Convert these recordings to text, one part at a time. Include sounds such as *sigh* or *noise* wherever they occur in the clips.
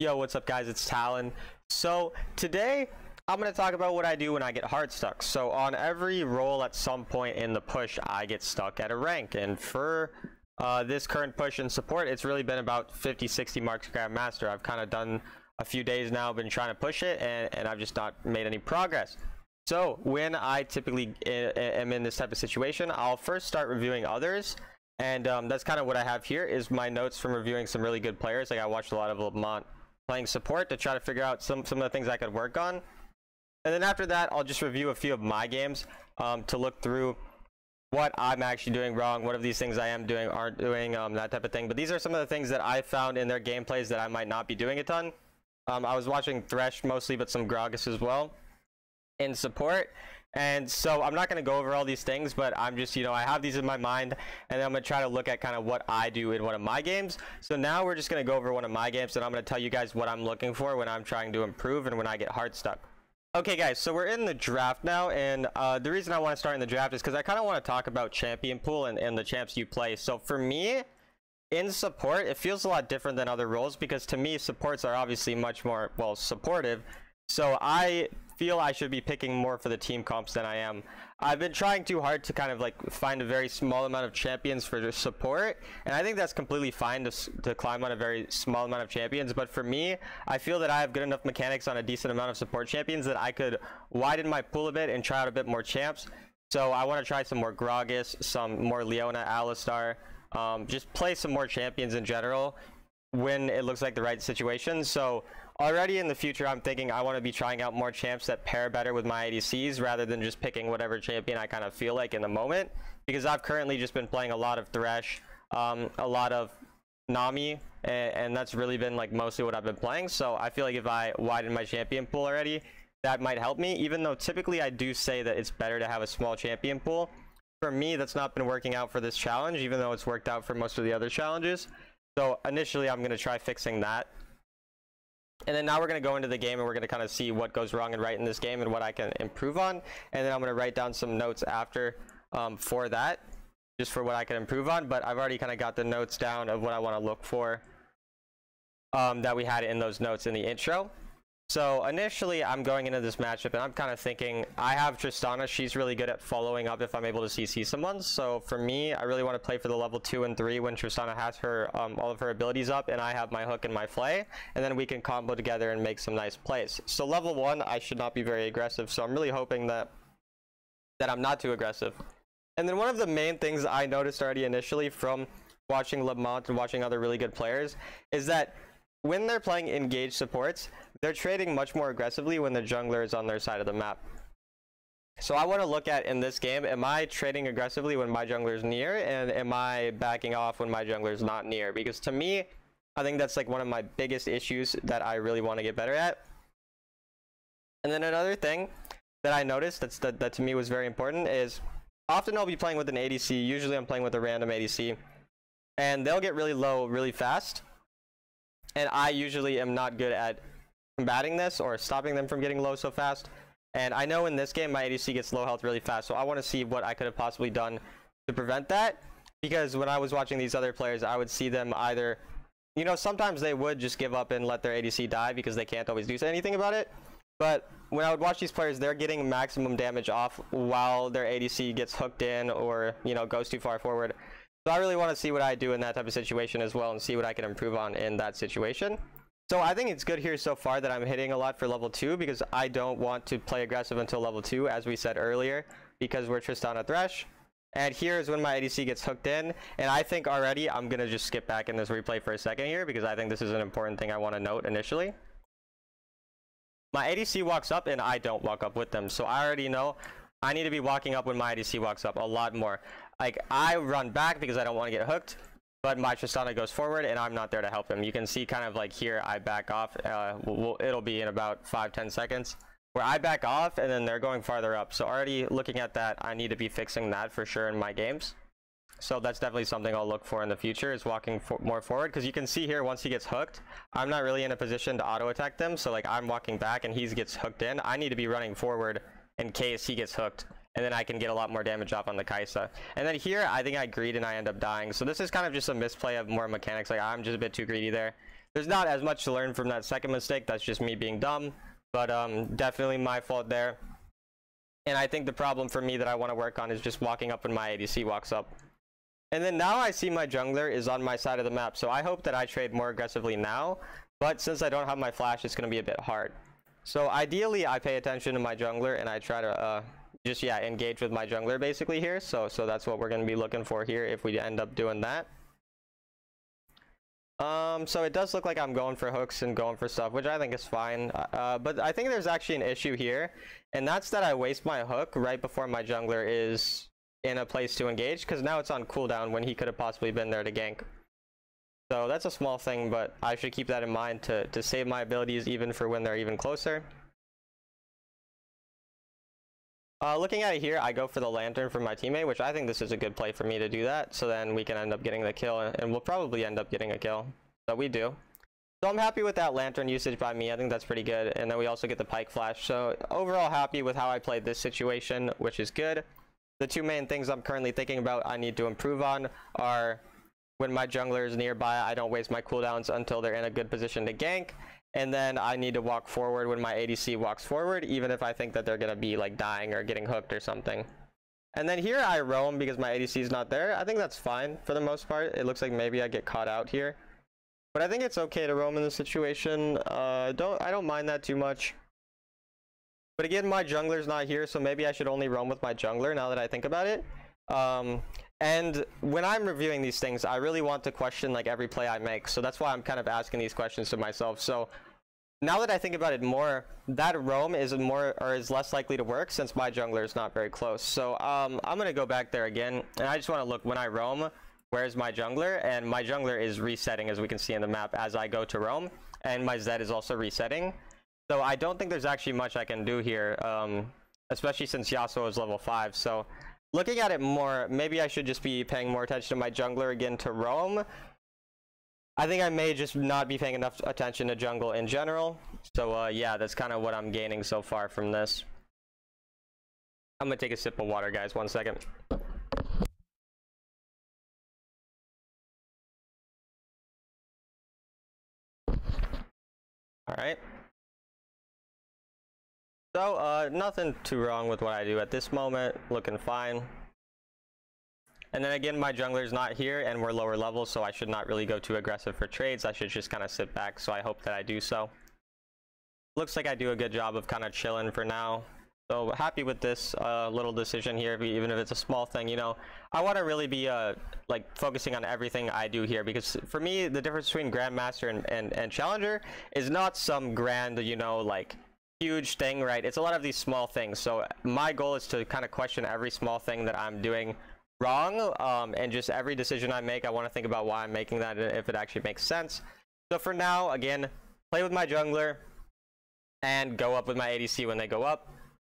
Yo, what's up guys? It's Talan. So today I'm going to talk about what I do when I get hard stuck. So on every roll at some point in the push, I get stuck at a rank. And for uh, this current push and support, it's really been about 50, 60 marks Grandmaster. I've kind of done a few days now, been trying to push it, and, and I've just not made any progress. So when I typically am in this type of situation, I'll first start reviewing others. And um, that's kind of what I have here is my notes from reviewing some really good players. Like I watched a lot of Lamont playing support to try to figure out some, some of the things I could work on. And then after that, I'll just review a few of my games um, to look through what I'm actually doing wrong, what of these things I am doing aren't doing, um, that type of thing. But these are some of the things that I found in their gameplays that I might not be doing a ton. Um, I was watching Thresh mostly, but some Gragas as well in support. And so I'm not going to go over all these things, but I'm just, you know, I have these in my mind, and I'm going to try to look at kind of what I do in one of my games. So now we're just going to go over one of my games, and I'm going to tell you guys what I'm looking for when I'm trying to improve and when I get hard stuck. Okay, guys, so we're in the draft now, and uh, the reason I want to start in the draft is because I kind of want to talk about champion pool and, and the champs you play. So for me, in support, it feels a lot different than other roles because to me, supports are obviously much more, well, supportive. So I feel I should be picking more for the team comps than I am. I've been trying too hard to kind of like find a very small amount of champions for support, and I think that's completely fine to, to climb on a very small amount of champions. But for me, I feel that I have good enough mechanics on a decent amount of support champions that I could widen my pool a bit and try out a bit more champs. So I want to try some more Gragas, some more Leona, Alistar, um, just play some more champions in general when it looks like the right situation. So already in the future, I'm thinking I want to be trying out more champs that pair better with my ADCs rather than just picking whatever champion I kind of feel like in the moment. Because I've currently just been playing a lot of Thresh, um, a lot of Nami, and, and, that's really been like mostly what I've been playing. So I feel like if I widen my champion pool already, that might help me. Even though typically I do say that it's better to have a small champion pool. For me, that's not been working out for this challenge, even though it's worked out for most of the other challenges. So initially, I'm going to try fixing that. And then now we're going to go into the game and we're going to kind of see what goes wrong and right in this game and what I can improve on. And then I'm going to write down some notes after um, for that, just for what I can improve on. But I've already kind of got the notes down of what I want to look for um, that we had in those notes in the intro. So initially, I'm going into this matchup, and I'm kind of thinking, I have Tristana. She's really good at following up if I'm able to CC someone. So for me, I really want to play for the level 2 and 3 when Tristana has her um, all of her abilities up, and I have my hook and my flay. And then we can combo together and make some nice plays. So level 1, I should not be very aggressive. So I'm really hoping that, that I'm not too aggressive. And then one of the main things I noticed already initially from watching Lamont and watching other really good players is that when they're playing engaged supports, they're trading much more aggressively when the jungler is on their side of the map. So I want to look at in this game, am I trading aggressively when my jungler is near, and am I backing off when my jungler is not near? Because to me, I think that's like one of my biggest issues that I really want to get better at. And then another thing that I noticed that's, that, that to me was very important is often I'll be playing with an ADC. Usually I'm playing with a random ADC. And they'll get really low really fast. And I usually am not good at combating this or stopping them from getting low so fast. And I know in this game my ADC gets low health really fast, so I want to see what I could have possibly done to prevent that. Because when I was watching these other players, I would see them either, you know, sometimes they would just give up and let their ADC die because they can't always do anything about it. But when I would watch these players, they're getting maximum damage off while their ADC gets hooked in or, you know, goes too far forward. So I really want to see what I do in that type of situation as well and see what I can improve on in that situation. So I think it's good here so far that I'm hitting a lot for level 2 because I don't want to play aggressive until level 2 as we said earlier because we're Tristana Thresh. And here is when my ADC gets hooked in. And I think already I'm going to just skip back in this replay for a second here because I think this is an important thing I want to note initially. My ADC walks up and I don't walk up with them. So I already know I need to be walking up when my ADC walks up a lot more. Like I run back because I don't want to get hooked but my Tristana goes forward and I'm not there to help him. You can see kind of like here, I back off. Uh, we'll, it'll be in about five ten seconds where I back off and then they're going farther up. So already looking at that, I need to be fixing that for sure in my games. So that's definitely something I'll look for in the future is walking for more forward because you can see here once he gets hooked, I'm not really in a position to auto attack them. So like I'm walking back and he gets hooked in. I need to be running forward in case he gets hooked and then I can get a lot more damage off on the Kai'Sa. And then here, I think I greed and I end up dying. So this is kind of just a misplay of more mechanics. Like, I'm just a bit too greedy there. there's not as much to learn from that second mistake. That's just me being dumb, but um, definitely my fault there. And I think the problem for me that I want to work on is just walking up when my ADC walks up. And then now I see my jungler is on my side of the map, so I hope that I trade more aggressively now. But since I don't have my flash, it's going to be a bit hard. So ideally, I pay attention to my jungler and I try to uh, just, yeah, engage with my jungler basically here. So, so that's what we're going to be looking for here if we end up doing that. Um, so it does look like I'm going for hooks and going for stuff, which I think is fine. Uh, but I think there's actually an issue here, and that's that I waste my hook right before my jungler is in a place to engage, because now it's on cooldown when he could have possibly been there to gank. So that's a small thing, but I should keep that in mind to, to save my abilities even for when they're even closer. Uh, looking at it here, I go for the Lantern for my teammate, which I think this is a good play for me to do that. So then we can end up getting the kill, and we'll probably end up getting a kill. So we do. So I'm happy with that Lantern usage by me. I think that's pretty good. And then we also get the Pyke Flash. So overall happy with how I played this situation, which is good. The two main things I'm currently thinking about I need to improve on are when my jungler is nearby, I don't waste my cooldowns until they're in a good position to gank. And then I need to walk forward when my ADC walks forward, even if I think that they're going to be like dying or getting hooked or something. And then here I roam because my ADC is not there. I think that's fine for the most part. It looks like maybe I get caught out here. But I think it's okay to roam in this situation. Uh, don't I don't mind that too much. But again, my jungler's not here, so maybe I should only roam with my jungler now that I think about it. Um, and when I'm reviewing these things, I really want to question like every play I make. So that's why I'm kind of asking these questions to myself. So now that I think about it more, that roam is more or is less likely to work since my jungler is not very close. So um, I'm gonna go back there again, and I just want to look when I roam. Where's my jungler? And my jungler is resetting, as we can see in the map, as I go to roam, and my Zed is also resetting. So I don't think there's actually much I can do here, um, especially since Yasuo is level 5. So looking at it more, maybe I should just be paying more attention to my jungler again to roam. I think I may just not be paying enough attention to jungle in general. So uh, yeah, that's kind of what I'm gaining so far from this. I'm gonna take a sip of water, guys. One second. All right. So, uh, nothing too wrong with what I do at this moment. Looking fine. And then again, my jungler's not here and we're lower level, so I should not really go too aggressive for trades. I should just kind of sit back, so I hope that I do so. Looks like I do a good job of kind of chilling for now. So happy with this uh, little decision here, even if it's a small thing, you know. I want to really be uh, like focusing on everything I do here because for me, the difference between Grandmaster and, and, and Challenger is not some grand, you know, like huge thing, right? It's a lot of these small things. So my goal is to kind of question every small thing that I'm doing wrong. Um, and just every decision I make, I want to think about why I'm making that if it actually makes sense. So for now, again, play with my jungler and go up with my ADC when they go up.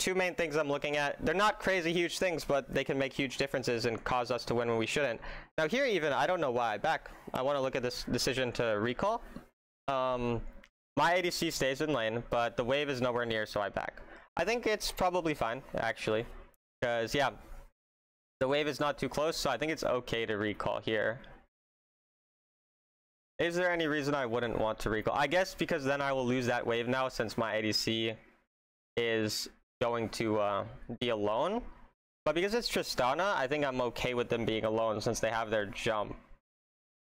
Two main things I'm looking at. They're not crazy huge things, but they can make huge differences and cause us to win when we shouldn't. Now here even, I don't know why back. I want to look at this decision to recall. Um, my ADC stays in lane, but the wave is nowhere near, so I back. I think it's probably fine, actually. Because, yeah, the wave is not too close, so I think it's okay to recall here. Is there any reason I wouldn't want to recall? I guess because then I will lose that wave now since my ADC is going to uh, be alone. But because it's Tristana, I think I'm okay with them being alone since they have their jump.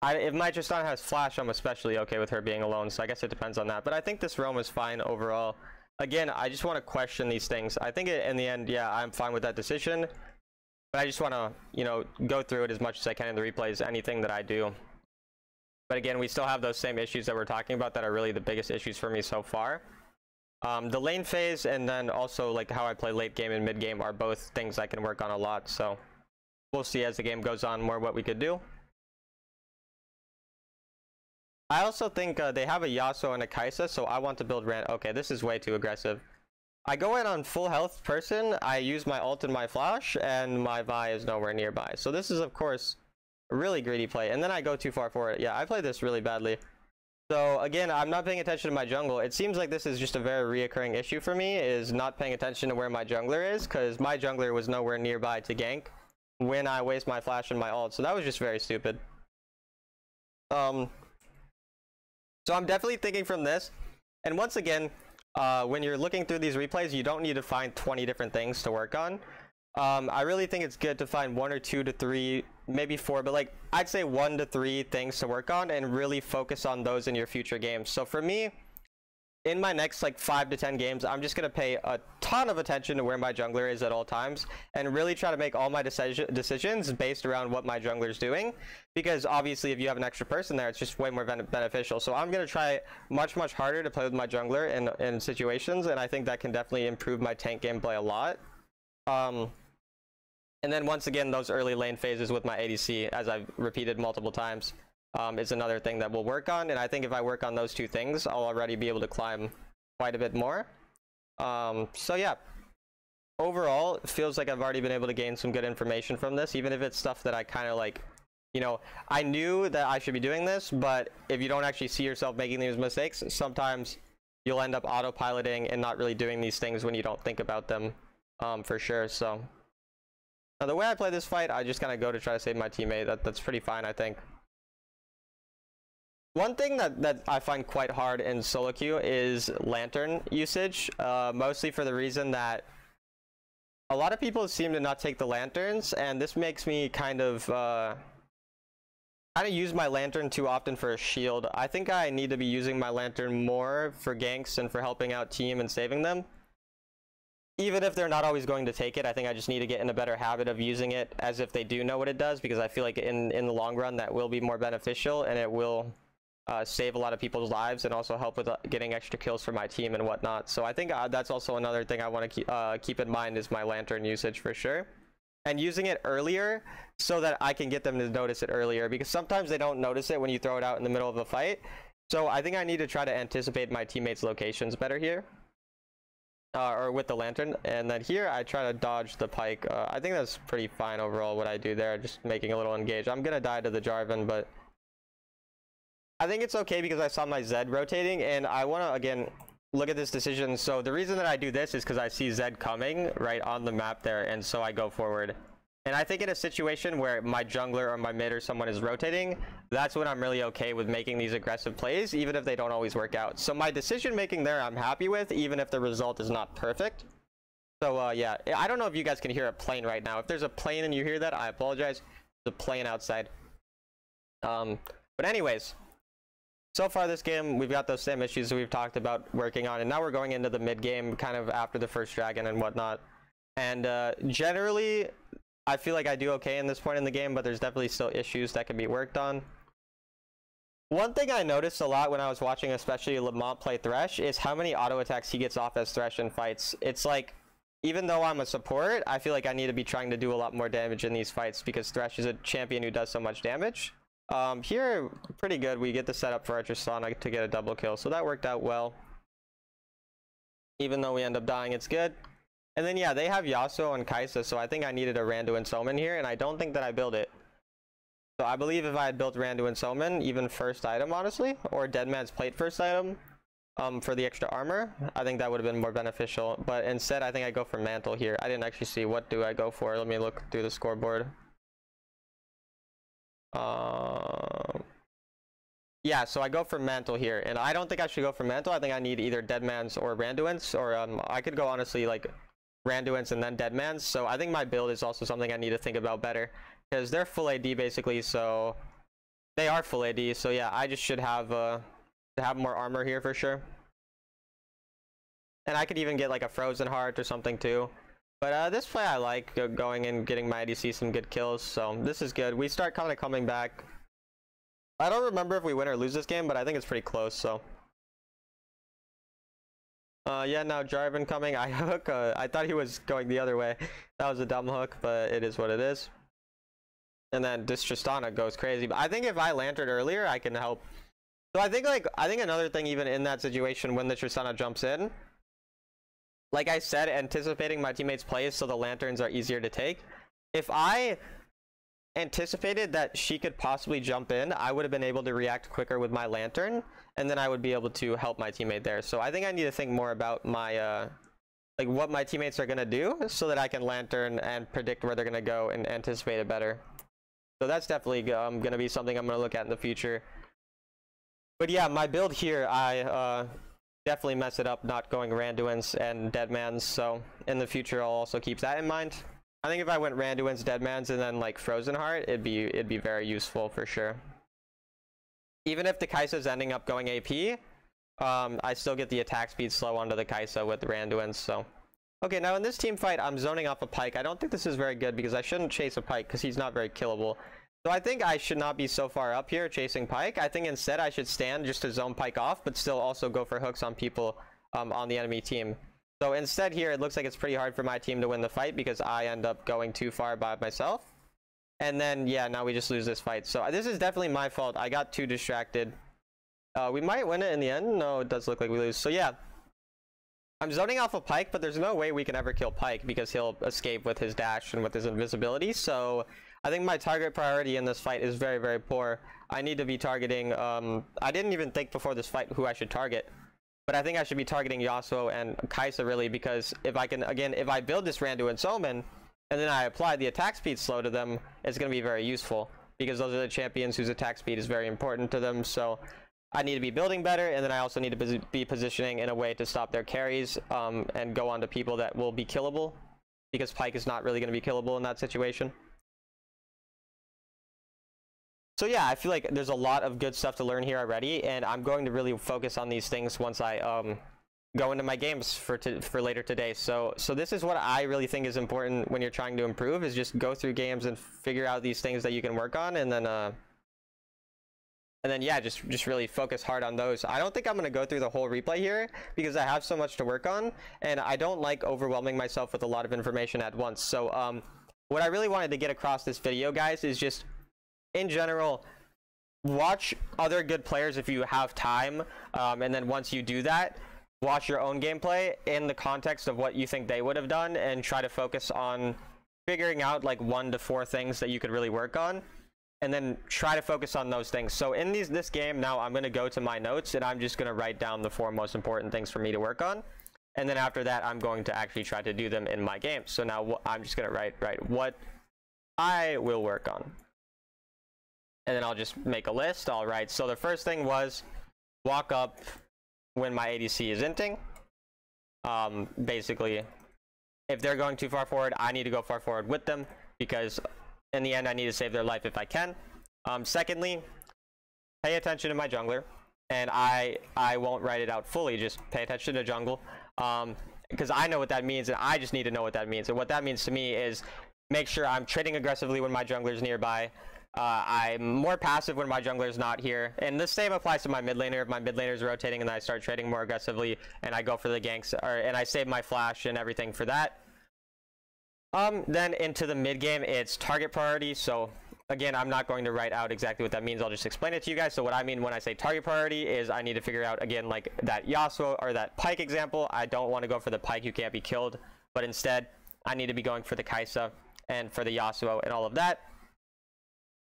I, if my Tristana has flash, I'm especially okay with her being alone, so I guess it depends on that. But I think this roam is fine overall. Again, I just want to question these things. I think in the end, yeah, I'm fine with that decision. But I just want to, you know, go through it as much as I can in the replays, anything that I do. But again, we still have those same issues that we're talking about that are really the biggest issues for me so far. Um, the lane phase and then also like how I play late game and mid game are both things I can work on a lot. So we'll see as the game goes on more what we could do. I also think uh, they have a Yasuo and a Kai'Sa, so I want to build Rand. Okay, this is way too aggressive. I go in on full health person, I use my ult and my flash, and my Vi is nowhere nearby. So this is, of course, a really greedy play. And then I go too far for it. Yeah, I played this really badly. So again, I'm not paying attention to my jungle. It seems like this is just a very reoccurring issue for me, is not paying attention to where my jungler is, because my jungler was nowhere nearby to gank when I waste my flash and my ult. So that was just very stupid. Um, So I'm definitely thinking from this. And once again, uh, when you're looking through these replays, you don't need to find 20 different things to work on. Um, I really think it's good to find one or two to three, maybe four, but like I'd say one to three things to work on and really focus on those in your future games. So for me, in my next like five to ten games, I'm just gonna pay a ton of attention to where my jungler is at all times, and really try to make all my decision decisions based around what my jungler is doing. Because obviously, if you have an extra person there, it's just way more ben beneficial. So I'm gonna try much much harder to play with my jungler in in situations, and I think that can definitely improve my tank gameplay a lot. Um, and then once again, those early lane phases with my ADC, as I've repeated multiple times um, is another thing that we'll work on. And I think if I work on those two things, I'll already be able to climb quite a bit more. Um, so yeah, overall, it feels like I've already been able to gain some good information from this, even if it's stuff that I kind of like, you know, I knew that I should be doing this, but if you don't actually see yourself making these mistakes, sometimes you'll end up autopiloting and not really doing these things when you don't think about them um, for sure. So now the way I play this fight, I just kind of go to try to save my teammate. That, that's pretty fine, I think. One thing that, that I find quite hard in solo queue is lantern usage, uh, mostly for the reason that a lot of people seem to not take the lanterns, and this makes me kind of uh, kind of use my lantern too often for a shield. I think I need to be using my lantern more for ganks and for helping out team and saving them. Even if they're not always going to take it, I think I just need to get in a better habit of using it as if they do know what it does, because I feel like in, in the long run that will be more beneficial and it will uh, save a lot of people's lives and also help with uh, getting extra kills for my team and whatnot. So I think uh, that's also another thing I want to keep, uh, keep in mind is my lantern usage for sure. And using it earlier so that I can get them to notice it earlier because sometimes they don't notice it when you throw it out in the middle of a fight. So I think I need to try to anticipate my teammates' locations better here. Uh, or with the lantern and then here I try to dodge the Pyke. uh, I think that's pretty fine overall what I do there just making a little engage I'm gonna die to the Jarvan but I think it's okay because I saw my Zed rotating and I want to, again, look at this decision. So the reason that I do this is because I see Zed coming right on the map there and so I go forward. And I think in a situation where my jungler or my mid or someone is rotating, that's when I'm really okay with making these aggressive plays, even if they don't always work out. So my decision making there I'm happy with, even if the result is not perfect. So uh, yeah, I don't know if you guys can hear a plane right now. If there's a plane and you hear that, I apologize. A plane outside. Um, but anyways, so far this game, we've got those same issues we've talked about working on, and now we're going into the mid game, kind of after the first dragon and whatnot. And uh, generally, I feel like I do okay in this point in the game, but there's definitely still issues that can be worked on. One thing I noticed a lot when I was watching, especially Lamont play Thresh, is how many auto attacks he gets off as Thresh in fights. It's like, even though I'm a support, I feel like I need to be trying to do a lot more damage in these fights because Thresh is a champion who does so much damage. Um, here, pretty good. We get the setup for Archer to get a double kill, so that worked out well. Even though we end up dying, it's good. And then, yeah, they have Yasuo and Kai'Sa, so I think I needed a Randuin's Omen here, and I don't think that I built it. So I believe if I had built Randuin's Omen, even first item, honestly, or Deadman's Plate first item, um, for the extra armor, I think that would have been more beneficial. But instead, I think I go for Mantle here. I didn't actually see what do I go for. Let me look through the scoreboard. Um, yeah, so I go for Mantle here, and I don't think I should go for Mantle. I think I need either Deadman's or Randuin's, or um, I could go honestly like Randuin's and then Deadman's. So I think my build is also something I need to think about better, because they're full AD basically, so they are full AD. So yeah, I just should have uh, have more armor here for sure. And I could even get like a Frozen Heart or something too. But uh, this play I like, going and getting my ADC some good kills, so this is good. We start kind of coming back. I don't remember if we win or lose this game, but I think it's pretty close, so. Uh, yeah, now Jarvan coming. *laughs* I hook. Uh, I thought he was going the other way. That was a dumb hook, but it is what it is. And then this goes crazy. But I think if I lanterned earlier, I can help. So I think like I think another thing even in that situation when the Tristana jumps in, like I said, anticipating my teammates' plays so the lanterns are easier to take. If I anticipated that she could possibly jump in, I would have been able to react quicker with my lantern, and then I would be able to help my teammate there. So I think I need to think more about my, uh, like what my teammates are to do so that I can lantern and predict where they're to go and anticipate it better. So that's definitely um, to be something I'm to look at in the future. but yeah, my build here, I uh, definitely mess it up not going Randuin's and Deadman's, so in the future I'll also keep that in mind. I think if I went Randuin's, Deadman's, and then like Frozen Heart, it'd be it'd be very useful for sure. Even if the Kai'Sa's ending up going AP, um, I still get the attack speed slow onto the Kai'Sa with Randuin's, so... Okay, now in this team fight, I'm zoning off a Pyke. I don't think this is very good because I shouldn't chase a Pyke because he's not very killable. So I think I should not be so far up here chasing Pyke. I think instead I should stand just to zone Pyke off, but still also go for hooks on people um, on the enemy team. So instead here, it looks like it's pretty hard for my team to win the fight because I end up going too far by myself. And then, yeah, now we just lose this fight. So this is definitely my fault. I got too distracted. Uh, we might win it in the end. No, it does look like we lose. So yeah, I'm zoning off of Pyke, but there's no way we can ever kill Pyke because he'll escape with his dash and with his invisibility. So I think my target priority in this fight is very, very poor. I need to be targeting, um, I didn't even think before this fight who I should target. But I think I should be targeting Yasuo and Kai'Sa really because if I can, again, if I build this Randuin's Omen and then I apply the attack speed slow to them, it's going to be very useful because those are the champions whose attack speed is very important to them. So I need to be building better, and then I also need to be positioning in a way to stop their carries um, and go on to people that will be killable, because Pyke is not really going to be killable in that situation. So yeah, I feel like there's a lot of good stuff to learn here already, and I'm going to really focus on these things once I um, go into my games for for later today. So so this is what I really think is important when you're trying to improve is just go through games and figure out these things that you can work on, and then uh, and then yeah just just really focus hard on those i don't think i'm going to go through the whole replay here because i have so much to work on and i don't like overwhelming myself with a lot of information at once so um what i really wanted to get across this video guys is just in general watch other good players if you have time um, and then once you do that watch your own gameplay in the context of what you think they would have done and try to focus on figuring out like one to four things that you could really work on and then try to focus on those things. So in these this game now I'm going to go to my notes and I'm just going to write down the four most important things for me to work on. And then after that I'm going to actually try to do them in my game. So now I'm just going to write write what I will work on. And then I'll just make a list. All right. So the first thing was walk up when my ADC is inting. Um, basically, if they're going too far forward, I need to go far forward with them because in the end, I need to save their life if I can. Um, secondly, pay attention to my jungler, and I I won't write it out fully. Just pay attention to the jungle, because um, I know what that means, and I just need to know what that means. And what that means to me is make sure I'm trading aggressively when my jungler is nearby. Uh, I'm more passive when my jungler is not here. And the same applies to my mid laner. If my mid laner is rotating and I start trading more aggressively and I go for the ganks, or, and I save my flash and everything for that, um, then into the mid game, it's target priority. So again, I'm not going to write out exactly what that means. I'll just explain it to you guys. So what I mean when I say target priority is I need to figure out again like that Yasuo or that Pyke example. I don't want to go for the Pyke who can't be killed, but instead I need to be going for the Kai'Sa and for the Yasuo and all of that.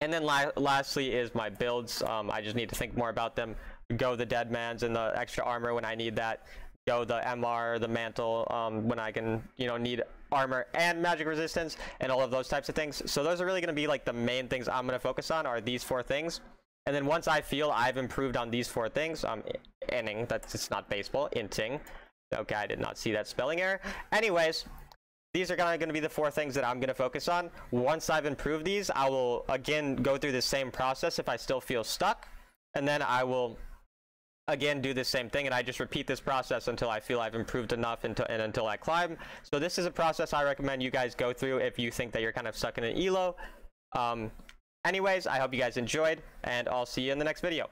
And then la lastly is my builds. Um, I just need to think more about them. Go the Deadmans and the extra armor when I need that. Go the MR, the mantle um, when I can, you know, need armor and magic resistance and all of those types of things. So those are really going to be like the main things I'm going to focus on are these four things. And then once I feel I've improved on these four things, I'm um, inning, that's it's not baseball, inting. Okay, I did not see that spelling error. Anyways, these are kind of going to be the four things that I'm going to focus on. Once I've improved these, I will again go through the same process if I still feel stuck. And then I will again do the same thing and I just repeat this process until I feel I've improved enough and, and, until I climb. So this is a process I recommend you guys go through if you think that you're kind of stuck in an elo. Um, anyways, I hope you guys enjoyed and I'll see you in the next video.